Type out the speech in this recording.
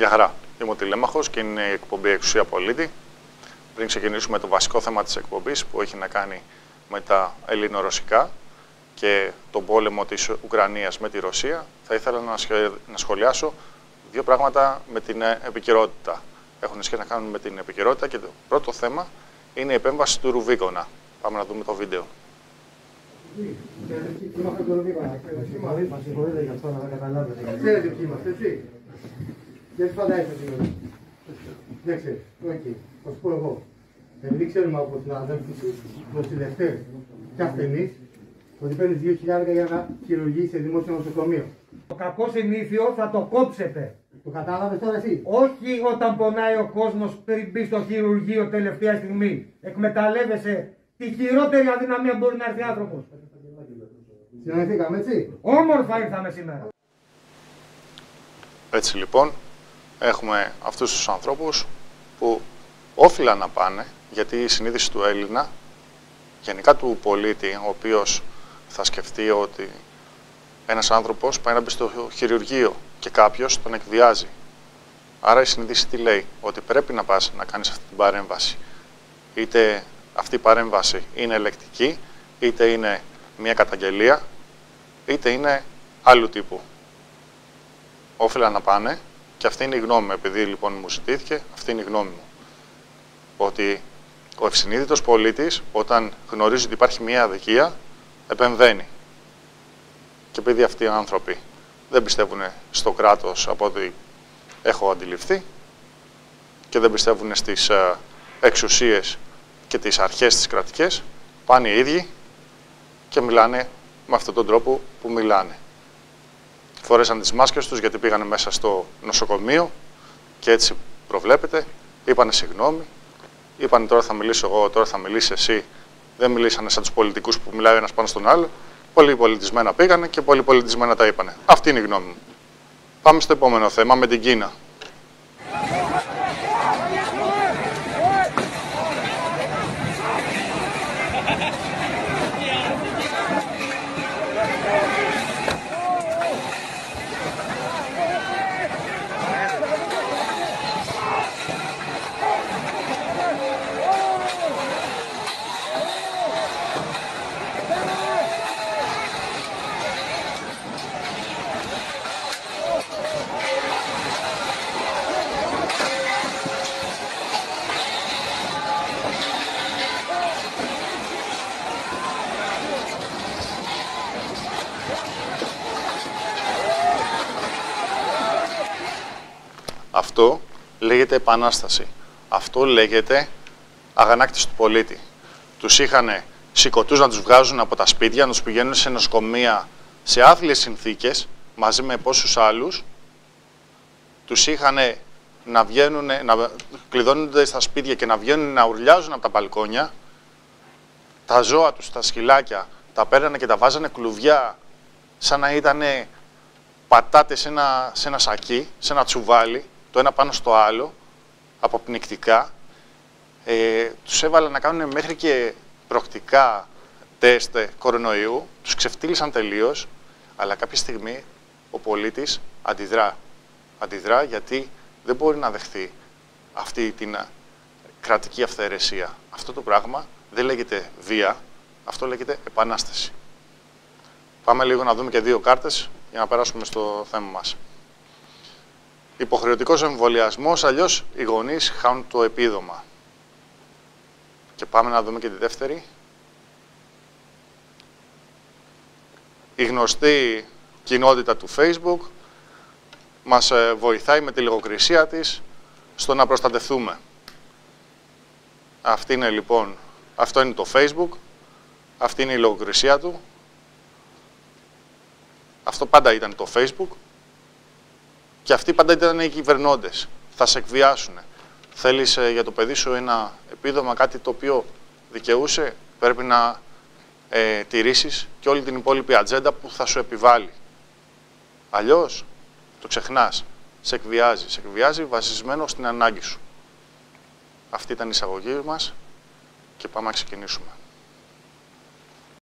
Γεια χαρά. Είμαι ο Τηλέμαχος και είναι η εκπομπή Εξουσία Πολίτη. Πριν ξεκινήσουμε το βασικό θέμα της εκπομπής που έχει να κάνει με τα ελληνορωσικά και τον πόλεμο της Ουκρανίας με τη Ρωσία, θα ήθελα να σχολιάσω δύο πράγματα με την επικαιρότητα. Έχουν σχέση να κάνουν με την επικαιρότητα και το πρώτο θέμα είναι η επέμβαση του Ρουβίκονα. Πάμε να δούμε το βίντεο. Ξέρετε ποιοι είμαστε, έτσι. Δεν σου φαντάζεσαι σίγουρα. Δεν ξέρεις. Οκ. Θα σου πω εγώ. Επειδή ξέρουμε από τους συναδέλφους σου, νοσηλευτές και ασθενείς, ότι παίρνεις 2.000 για να χειρουργείς σε δημόσιο νοσοκομείο. Το κακό συνήθειο θα το κόψετε. Το κατάλαβες τώρα εσύ; Όχι όταν πονάει ο κόσμος πριν μπει στο χειρουργείο τελευταία στιγμή. Εκμεταλλεύεσαι τη χειρότερη αδυναμία που μπορεί να έρθει άνθρωπος. Συναντηθήκαμε, έτσι; Όμορφα ήρθαμε σήμερα. Έτσι λοιπόν, έχουμε αυτούς τους ανθρώπους που όφυλαν να πάνε, γιατί η συνείδηση του Έλληνα, γενικά του πολίτη, ο οποίος θα σκεφτεί ότι ένας άνθρωπος πάει να μπει στο χειρουργείο και κάποιος τον εκβιάζει. Άρα η συνείδηση τι λέει, ότι πρέπει να πας να κάνεις αυτή την παρέμβαση. Είτε αυτή η παρέμβαση είναι ελεκτική, είτε είναι μια καταγγελία, είτε είναι άλλου τύπου. Όφυλα να πάνε και αυτή είναι η γνώμη μου. Επειδή λοιπόν μου ζητήθηκε, αυτή είναι η γνώμη μου. Ότι ο ευσυνείδητος πολίτης, όταν γνωρίζει ότι υπάρχει μια αδικία, επεμβαίνει. Και επειδή αυτοί οι άνθρωποι δεν πιστεύουν στο κράτος από ό,τι έχω αντιληφθεί και δεν πιστεύουν στις ε, εξουσίες και τις αρχές της κρατικές, πάνε οι ίδιοι και μιλάνε με αυτόν τον τρόπο που μιλάνε. Φορέσαν τις μάσκες τους γιατί πήγανε μέσα στο νοσοκομείο και έτσι προβλέπετε, είπανε συγγνώμη, είπανε τώρα θα μιλήσω εγώ, τώρα θα μιλήσεις εσύ, δεν μιλήσανε σαν τους πολιτικούς που μιλάει ένας πάνω στον άλλο, πολύ πολιτισμένα πήγανε και πολύ πολιτισμένα τα είπανε. Αυτή είναι η γνώμη μου. Πάμε στο επόμενο θέμα με την Κίνα. Αυτό λέγεται επανάσταση. Αυτό λέγεται αγανάκτηση του πολίτη. Τους είχαν σηκωτούς να τους βγάζουν από τα σπίτια, να τους πηγαίνουν σε νοσοκομεία σε άθλιες συνθήκες, μαζί με πόσους άλλους. Τους είχαν να βγαίνουν, να κλειδώνονται στα σπίτια και να βγαίνουν να ουρλιάζουν από τα μπαλκόνια. Τα ζώα τους, τα σκυλάκια, τα παίρνανε και τα βάζανε κλουβιά σαν να ήταν πατάτες σε ένα, σε ένα σακί, σε ένα τσουβάλι το ένα πάνω στο άλλο, αποπνικτικά. Ε, τους έβαλαν να κάνουν μέχρι και προκτικά τεστ κορονοϊού, τους ξεφτύλισαν τελείως, αλλά κάποια στιγμή ο πολίτης αντιδρά. Αντιδρά γιατί δεν μπορεί να δεχθεί αυτή την κρατική αυθαιρεσία. Αυτό το πράγμα δεν λέγεται βία, αυτό λέγεται επανάσταση. Πάμε λίγο να δούμε και δύο κάρτες για να περάσουμε στο θέμα μας. Υποχρεωτικός εμβολιασμός, αλλιώς οι γονείς χάνουν το επίδομα. Και πάμε να δούμε και τη δεύτερη. Η γνωστή κοινότητα του Facebook μας ε, βοηθάει με τη λογοκρισία της στο να προστατευτούμε. Αυτή είναι λοιπόν, αυτό είναι το Facebook, αυτή είναι η λογοκρισία του. Αυτό πάντα ήταν το Facebook και αυτοί πάντα ήταν οι κυβερνώντες. Θα σε εκβιάσουν. Θέλεις ε, για το παιδί σου ένα επίδομα, κάτι το οποίο δικαιούσε, πρέπει να ε, τηρήσεις και όλη την υπόλοιπη ατζέντα που θα σου επιβάλλει. Αλλιώς το ξεχνάς. Σε εκβιάζει. Σε εκβιάζει βασισμένο στην ανάγκη σου. Αυτή ήταν η εισαγωγή μας και πάμε να ξεκινήσουμε.